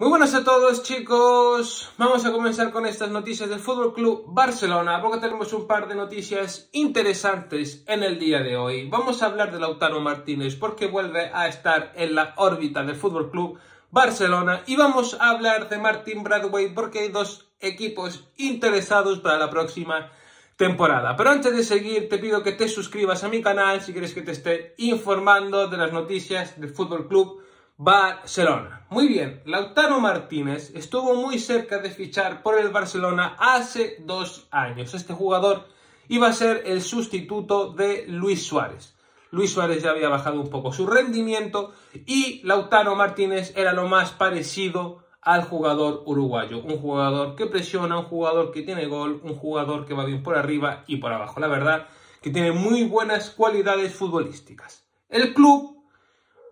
Muy buenas a todos chicos, vamos a comenzar con estas noticias del Fútbol Club Barcelona porque tenemos un par de noticias interesantes en el día de hoy. Vamos a hablar de Lautaro Martínez porque vuelve a estar en la órbita del Fútbol Club Barcelona y vamos a hablar de Martin Bradway porque hay dos equipos interesados para la próxima temporada. Pero antes de seguir te pido que te suscribas a mi canal si quieres que te esté informando de las noticias del Fútbol Club Barcelona. Muy bien, Lautaro Martínez estuvo muy cerca de fichar por el Barcelona hace dos años. Este jugador iba a ser el sustituto de Luis Suárez. Luis Suárez ya había bajado un poco su rendimiento y Lautaro Martínez era lo más parecido al jugador uruguayo. Un jugador que presiona, un jugador que tiene gol, un jugador que va bien por arriba y por abajo. La verdad que tiene muy buenas cualidades futbolísticas. El club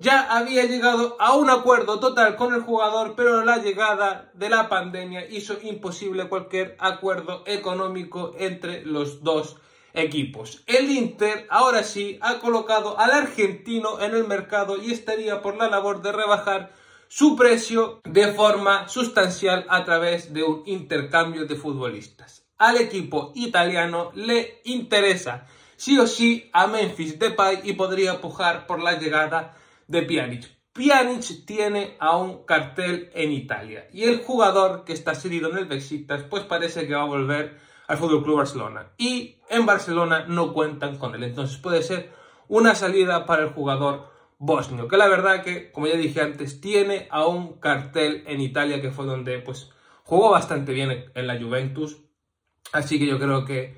ya había llegado a un acuerdo total con el jugador, pero la llegada de la pandemia hizo imposible cualquier acuerdo económico entre los dos equipos. El Inter ahora sí ha colocado al argentino en el mercado y estaría por la labor de rebajar su precio de forma sustancial a través de un intercambio de futbolistas. Al equipo italiano le interesa sí o sí a Memphis Depay y podría pujar por la llegada de Pjanic. Pjanic tiene a un cartel en Italia y el jugador que está cedido en el Besiktas pues parece que va a volver al Fútbol Club Barcelona y en Barcelona no cuentan con él. Entonces puede ser una salida para el jugador bosnio, que la verdad que, como ya dije antes, tiene a un cartel en Italia que fue donde pues jugó bastante bien en la Juventus. Así que yo creo que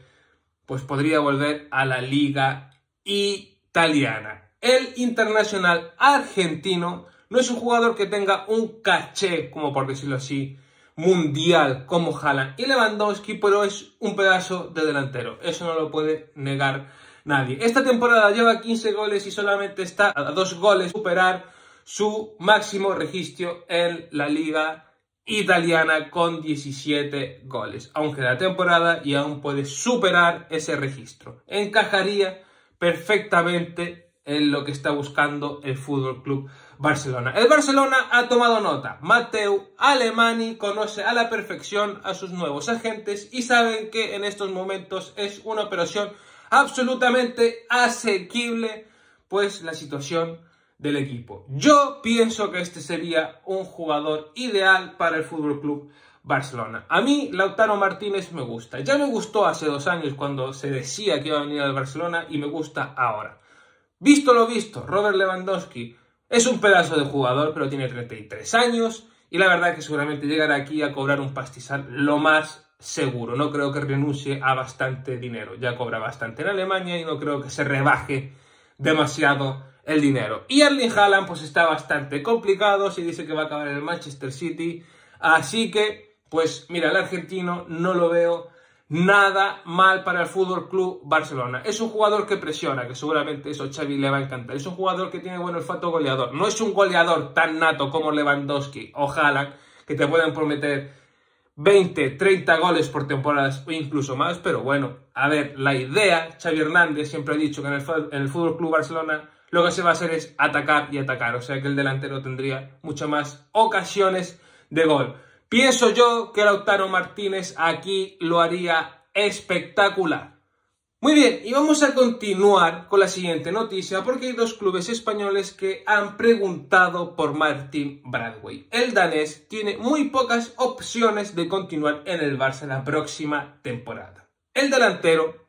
pues podría volver a la liga italiana el internacional argentino no es un jugador que tenga un caché, como por decirlo así, mundial como Haaland y Lewandowski, pero es un pedazo de delantero. Eso no lo puede negar nadie. Esta temporada lleva 15 goles y solamente está a dos goles superar su máximo registro en la liga italiana con 17 goles. Aunque la temporada y aún puede superar ese registro. Encajaría perfectamente en lo que está buscando el Fútbol Club Barcelona. El Barcelona ha tomado nota. Mateu Alemani conoce a la perfección a sus nuevos agentes y saben que en estos momentos es una operación absolutamente asequible, pues la situación del equipo. Yo pienso que este sería un jugador ideal para el Fútbol Club Barcelona. A mí Lautaro Martínez me gusta. Ya me gustó hace dos años cuando se decía que iba a venir al Barcelona y me gusta ahora. Visto lo visto, Robert Lewandowski es un pedazo de jugador, pero tiene 33 años y la verdad que seguramente llegará aquí a cobrar un pastizal lo más seguro. No creo que renuncie a bastante dinero. Ya cobra bastante en Alemania y no creo que se rebaje demasiado el dinero. Y Erling Haaland pues está bastante complicado, se dice que va a acabar en el Manchester City, así que pues mira, el argentino no lo veo nada mal para el Fútbol Club Barcelona. Es un jugador que presiona, que seguramente eso a Xavi le va a encantar. Es un jugador que tiene buen olfato goleador. No es un goleador tan nato como Lewandowski o Haaland, que te pueden prometer 20, 30 goles por temporadas o incluso más, pero bueno, a ver, la idea, Xavi Hernández siempre ha dicho que en el, en el Fútbol Club Barcelona lo que se va a hacer es atacar y atacar, o sea que el delantero tendría muchas más ocasiones de gol. Pienso yo que Lautaro Martínez aquí lo haría espectacular. Muy bien, y vamos a continuar con la siguiente noticia porque hay dos clubes españoles que han preguntado por Martin Bradway. El danés tiene muy pocas opciones de continuar en el Barça la próxima temporada. El delantero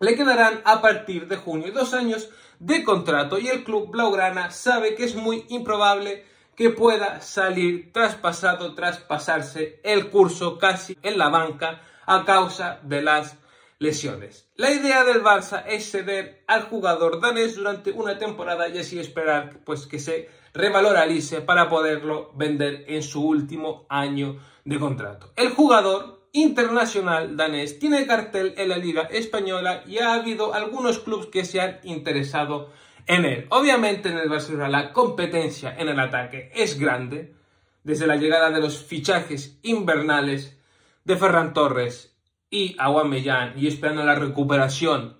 le quedarán a partir de junio dos años de contrato y el club Blaugrana sabe que es muy improbable que pueda salir traspasado, traspasarse el curso casi en la banca a causa de las lesiones. La idea del Barça es ceder al jugador danés durante una temporada y así esperar pues, que se revalorice para poderlo vender en su último año de contrato. El jugador internacional danés tiene cartel en la Liga Española y ha habido algunos clubes que se han interesado en él. Obviamente en el Barcelona la competencia en el ataque es grande, desde la llegada de los fichajes invernales de Ferran Torres y Aguamellán y esperando la recuperación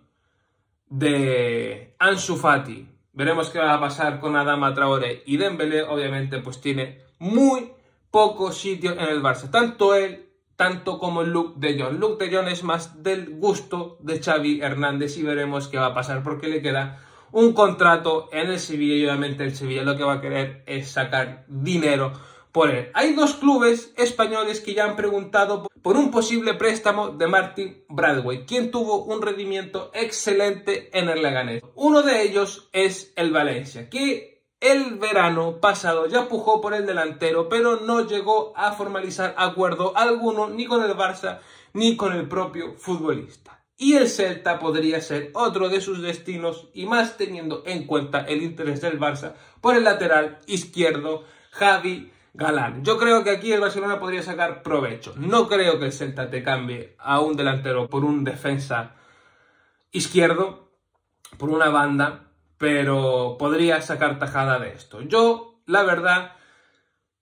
de Ansu Fati. Veremos qué va a pasar con Adama Traoré y Dembélé, obviamente pues tiene muy poco sitio en el Barça. Tanto él, tanto como Luke de Jong. Luke de Jong es más del gusto de Xavi Hernández y veremos qué va a pasar porque le queda un contrato en el Sevilla y obviamente el Sevilla lo que va a querer es sacar dinero por él. Hay dos clubes españoles que ya han preguntado por un posible préstamo de Martin Bradway, quien tuvo un rendimiento excelente en el Leganés. Uno de ellos es el Valencia, que el verano pasado ya pujó por el delantero, pero no llegó a formalizar acuerdo alguno ni con el Barça ni con el propio futbolista. Y el Celta podría ser otro de sus destinos y más teniendo en cuenta el interés del Barça por el lateral izquierdo Javi Galán. Yo creo que aquí el Barcelona podría sacar provecho. No creo que el Celta te cambie a un delantero por un defensa izquierdo, por una banda, pero podría sacar tajada de esto. Yo, la verdad,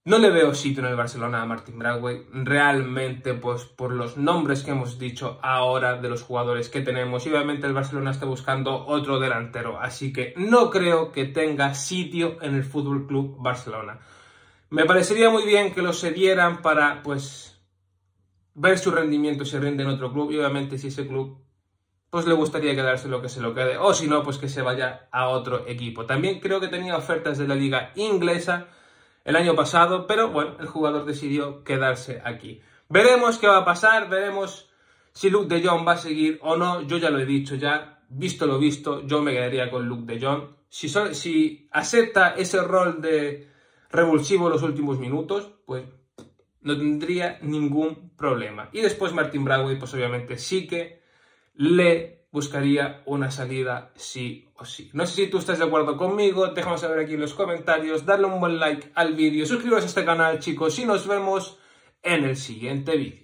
no le veo sitio en el Barcelona a Martin Bradway. Realmente, pues por los nombres que hemos dicho ahora de los jugadores que tenemos, y obviamente el Barcelona está buscando otro delantero. Así que no creo que tenga sitio en el Fútbol Club Barcelona. Me parecería muy bien que lo cedieran para, pues, ver su rendimiento si rinde en otro club y obviamente si ese club, pues le gustaría quedarse lo que se lo quede o si no, pues que se vaya a otro equipo. También creo que tenía ofertas de la liga inglesa el año pasado, pero bueno, el jugador decidió quedarse aquí. Veremos qué va a pasar, veremos si Luke de Jong va a seguir o no, yo ya lo he dicho ya, visto lo visto, yo me quedaría con Luke de Jong. Si, si acepta ese rol de revulsivo los últimos minutos, pues no tendría ningún problema. Y después Martin Bradway, pues obviamente sí que le buscaría una salida sí o sí. No sé si tú estás de acuerdo conmigo, déjame saber aquí en los comentarios, darle un buen like al vídeo, suscríbete a este canal chicos y nos vemos en el siguiente vídeo.